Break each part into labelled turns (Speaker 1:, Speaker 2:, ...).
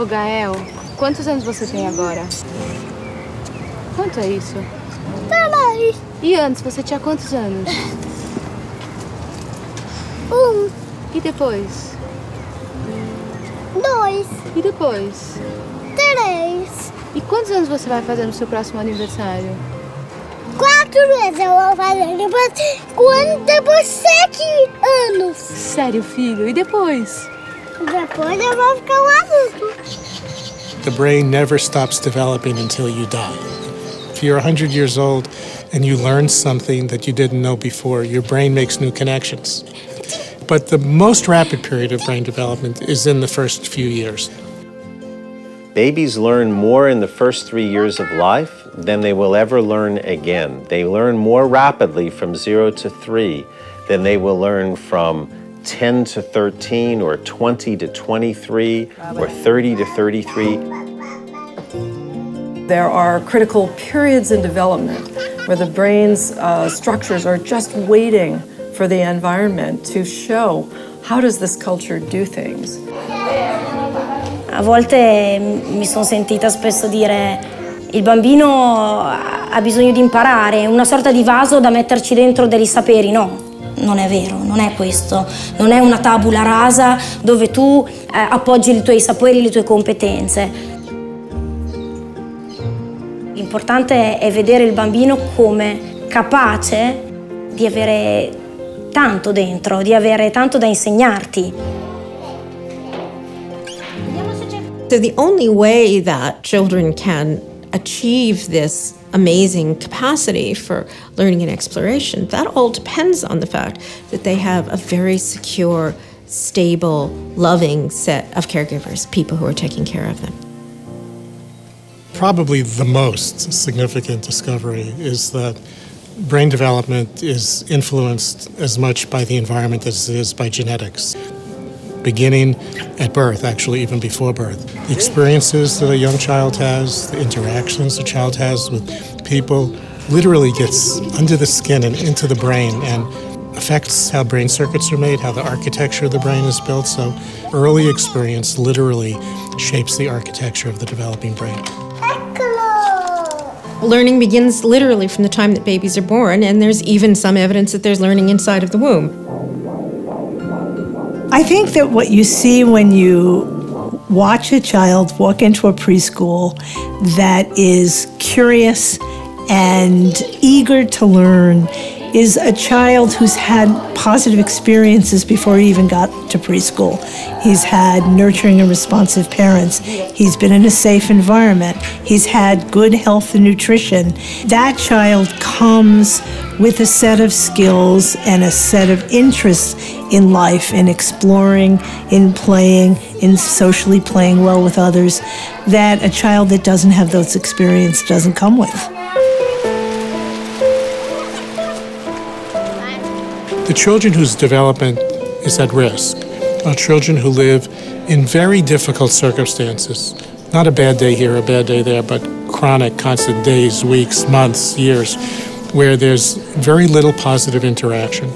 Speaker 1: Ô Gael, quantos anos você tem agora? Quanto é isso?
Speaker 2: Três.
Speaker 1: E antes, você tinha quantos anos?
Speaker 2: Um,
Speaker 1: E depois?
Speaker 2: dois,
Speaker 1: E depois?
Speaker 2: três.
Speaker 1: E quantos anos você vai fazer no seu próximo aniversário?
Speaker 2: Quatro vezes eu vou fazer. Depois, quando, depois sete anos.
Speaker 1: Sério, filho? E depois?
Speaker 2: Depois eu vou ficar um adulto.
Speaker 3: The brain never stops developing until you die. If you're 100 years old and you learn something that you didn't know before, your brain makes new connections. But the most rapid period of brain development is in the first few years.
Speaker 4: Babies learn more in the first three years of life than they will ever learn again. They learn more rapidly from zero to three than they will learn from 10 to 13 or 20 to 23 or 30 to 33.
Speaker 5: There are critical periods in development where the brain's uh, structures are just waiting for the environment to show how does this culture do things.
Speaker 6: A volte mi sono sentita spesso dire il bambino ha bisogno di imparare, una sorta di vaso da metterci dentro dei saperi, no. Non è vero, non è questo, non è una tabula rasa dove tu eh, appoggi i tuoi saperi, le tue competenze. L'importante è vedere il bambino come capace di avere tanto dentro, di avere tanto da insegnarti.
Speaker 7: So the only way that children can achieve this amazing capacity for learning and exploration, that all depends on the fact that they have a very secure, stable, loving set of caregivers, people who are taking care of them.
Speaker 3: Probably the most significant discovery is that brain development is influenced as much by the environment as it is by genetics. Beginning at birth, actually, even before birth. The experiences that a young child has, the interactions a child has with people, literally gets under the skin and into the brain and affects how brain circuits are made, how the architecture of the brain is built. So, early experience literally shapes the architecture of the developing brain.
Speaker 7: Learning begins literally from the time that babies are born, and there's even some evidence that there's learning inside of the womb.
Speaker 8: I think that what you see when you watch a child walk into a preschool that is curious and eager to learn is a child who's had positive experiences before he even got to preschool. He's had nurturing and responsive parents. He's been in a safe environment. He's had good health and nutrition. That child comes with a set of skills and a set of interests in life, in exploring, in playing, in socially playing well with others, that a child that doesn't have those experiences doesn't come with.
Speaker 3: The children whose development is at risk are children who live in very difficult circumstances. Not a bad day here, a bad day there, but chronic, constant days, weeks, months, years, where there's very little positive interaction,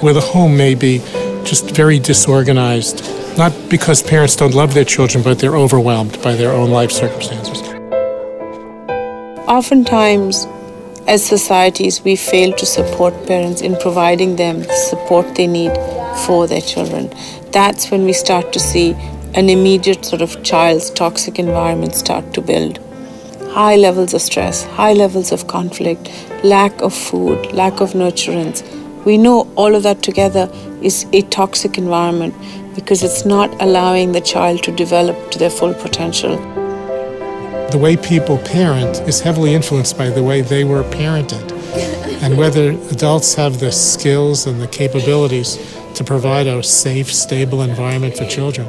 Speaker 3: where the home may be just very disorganized, not because parents don't love their children, but they're overwhelmed by their own life circumstances.
Speaker 9: Oftentimes, as societies, we fail to support parents in providing them the support they need for their children. That's when we start to see an immediate sort of child's toxic environment start to build. High levels of stress, high levels of conflict, lack of food, lack of nurturance. We know all of that together is a toxic environment because it's not allowing the child to develop to their full potential.
Speaker 3: The way people parent is heavily influenced by the way they were parented. and whether adults have the skills and the capabilities to provide a safe, stable environment for children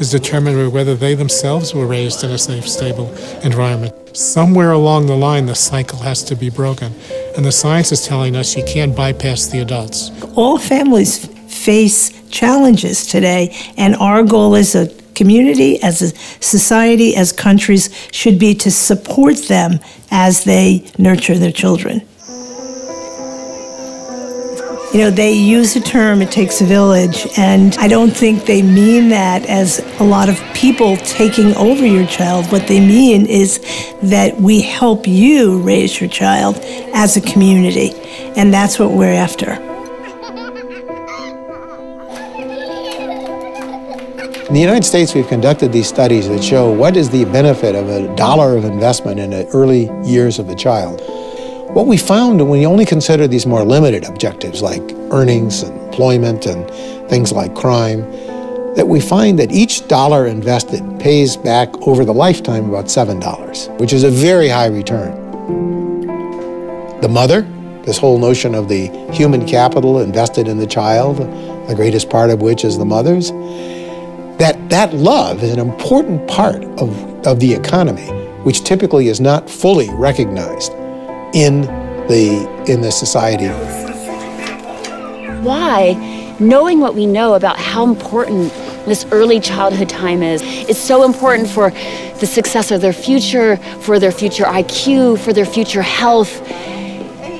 Speaker 3: is determined by whether they themselves were raised in a safe, stable environment. Somewhere along the line, the cycle has to be broken. And the science is telling us you can't bypass the adults.
Speaker 8: All families face challenges today, and our goal as a community, as a society, as countries should be to support them as they nurture their children. You know, they use the term it takes a village, and I don't think they mean that as a lot of people taking over your child. What they mean is that we help you raise your child as a community, and that's what we're after.
Speaker 10: In the United States, we've conducted these studies that show what is the benefit of a dollar of investment in the early years of the child. What we found when we only consider these more limited objectives like earnings and employment and things like crime, that we find that each dollar invested pays back over the lifetime about $7, which is a very high return. The mother, this whole notion of the human capital invested in the child, the greatest part of which is the mother's, that that love is an important part of, of the economy, which typically is not fully recognized in the in the society.
Speaker 11: Why, knowing what we know about how important this early childhood time is, is so important for the success of their future, for their future IQ, for their future health.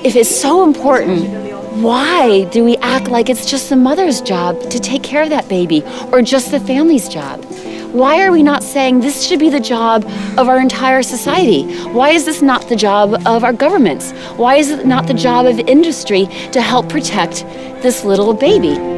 Speaker 11: If it's so important, why do we act like it's just the mother's job to take care of that baby or just the family's job? Why are we not saying this should be the job of our entire society? Why is this not the job of our governments? Why is it not the job of industry to help protect this little baby?